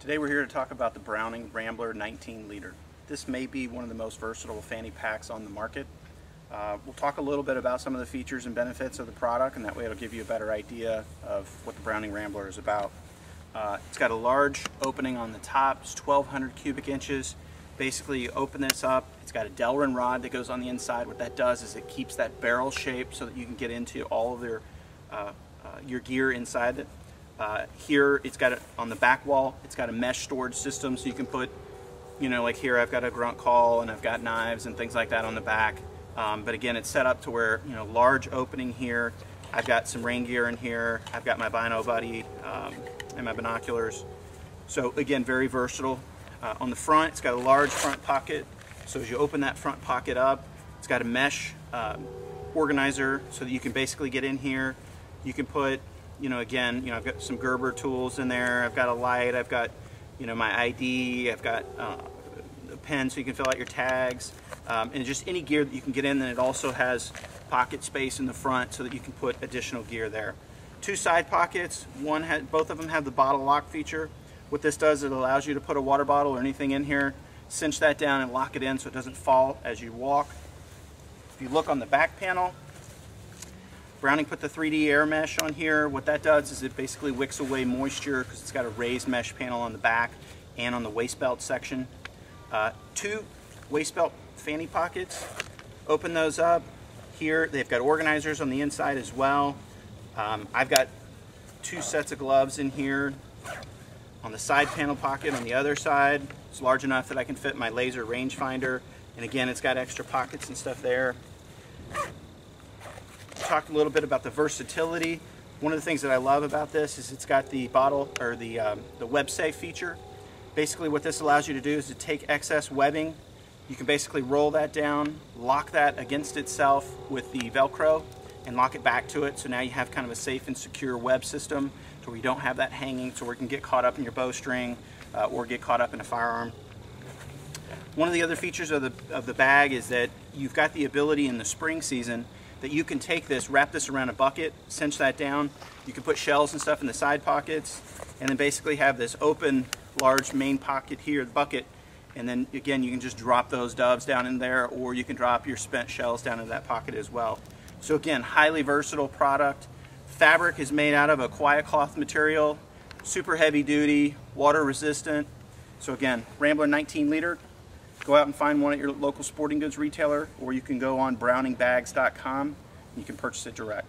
Today we're here to talk about the Browning Rambler 19 liter. This may be one of the most versatile fanny packs on the market. Uh, we'll talk a little bit about some of the features and benefits of the product and that way it'll give you a better idea of what the Browning Rambler is about. Uh, it's got a large opening on the top, it's 1200 cubic inches. Basically you open this up, it's got a Delrin rod that goes on the inside. What that does is it keeps that barrel shape so that you can get into all of your, uh, uh your gear inside it. Uh, here it's got it on the back wall, it's got a mesh storage system so you can put, you know, like here I've got a grunt call and I've got knives and things like that on the back. Um, but again, it's set up to where, you know, large opening here. I've got some rain gear in here. I've got my Bino Buddy um, and my binoculars. So again, very versatile. Uh, on the front, it's got a large front pocket. So as you open that front pocket up, it's got a mesh um, organizer so that you can basically get in here. You can put you know, again, you know, I've got some Gerber tools in there. I've got a light. I've got, you know, my ID. I've got uh, a pen so you can fill out your tags. Um, and just any gear that you can get in. Then it also has pocket space in the front so that you can put additional gear there. Two side pockets. One had, both of them have the bottle lock feature. What this does, it allows you to put a water bottle or anything in here, cinch that down and lock it in so it doesn't fall as you walk. If you look on the back panel, Browning put the 3D air mesh on here. What that does is it basically wicks away moisture because it's got a raised mesh panel on the back and on the waist belt section. Uh, two waist belt fanny pockets. Open those up. Here they've got organizers on the inside as well. Um, I've got two sets of gloves in here. On the side panel pocket on the other side, it's large enough that I can fit my laser rangefinder. And again, it's got extra pockets and stuff there talked a little bit about the versatility. One of the things that I love about this is it's got the bottle or the, um, the web safe feature. Basically what this allows you to do is to take excess webbing, you can basically roll that down, lock that against itself with the Velcro and lock it back to it. So now you have kind of a safe and secure web system so where you don't have that hanging so where it can get caught up in your bowstring uh, or get caught up in a firearm. One of the other features of the, of the bag is that you've got the ability in the spring season that you can take this, wrap this around a bucket, cinch that down. You can put shells and stuff in the side pockets, and then basically have this open, large main pocket here, the bucket, and then again, you can just drop those doves down in there, or you can drop your spent shells down in that pocket as well. So again, highly versatile product. Fabric is made out of a quiet cloth material, super heavy duty, water resistant. So again, Rambler 19 liter, Go out and find one at your local sporting goods retailer, or you can go on browningbags.com and you can purchase it direct.